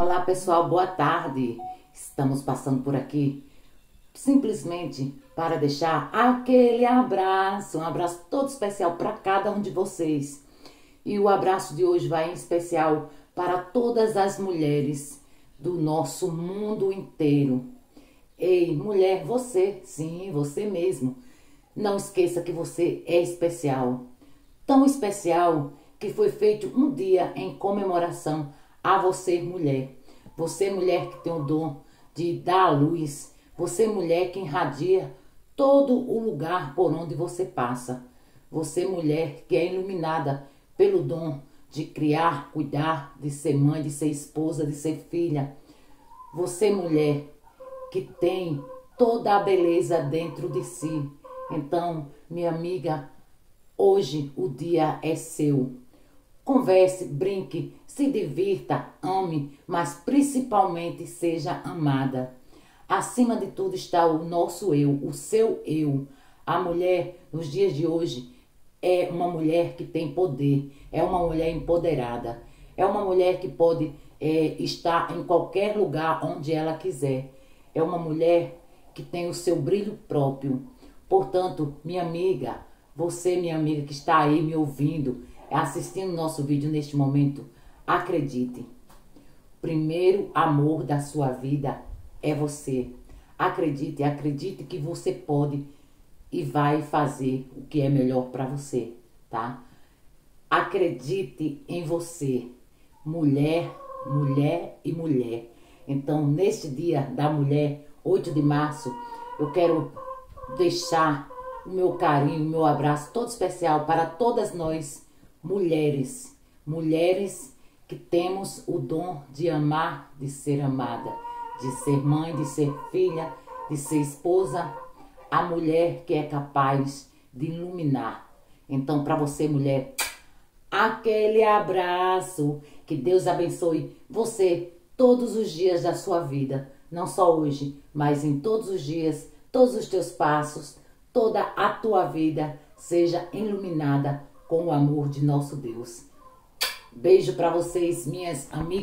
Olá pessoal, boa tarde. Estamos passando por aqui simplesmente para deixar aquele abraço, um abraço todo especial para cada um de vocês. E o abraço de hoje vai em especial para todas as mulheres do nosso mundo inteiro. Ei, mulher, você, sim, você mesmo. Não esqueça que você é especial. Tão especial que foi feito um dia em comemoração a você, mulher. Você, mulher que tem o dom de dar a luz. Você, mulher que irradia todo o lugar por onde você passa. Você, mulher que é iluminada pelo dom de criar, cuidar, de ser mãe, de ser esposa, de ser filha. Você, mulher que tem toda a beleza dentro de si. Então, minha amiga, hoje o dia é seu. Converse, brinque, se divirta, ame, mas principalmente seja amada. Acima de tudo está o nosso eu, o seu eu. A mulher, nos dias de hoje, é uma mulher que tem poder, é uma mulher empoderada, é uma mulher que pode é, estar em qualquer lugar onde ela quiser. É uma mulher que tem o seu brilho próprio. Portanto, minha amiga, você, minha amiga que está aí me ouvindo, assistindo nosso vídeo neste momento, acredite. Primeiro amor da sua vida é você. Acredite, acredite que você pode e vai fazer o que é melhor para você, tá? Acredite em você, mulher, mulher e mulher. Então, neste dia da mulher, 8 de março, eu quero deixar o meu carinho, o meu abraço todo especial para todas nós mulheres, mulheres que temos o dom de amar, de ser amada, de ser mãe, de ser filha, de ser esposa, a mulher que é capaz de iluminar. Então, para você, mulher, aquele abraço, que Deus abençoe você todos os dias da sua vida, não só hoje, mas em todos os dias, todos os teus passos, toda a tua vida seja iluminada com o amor de nosso Deus. Beijo para vocês, minhas amigas.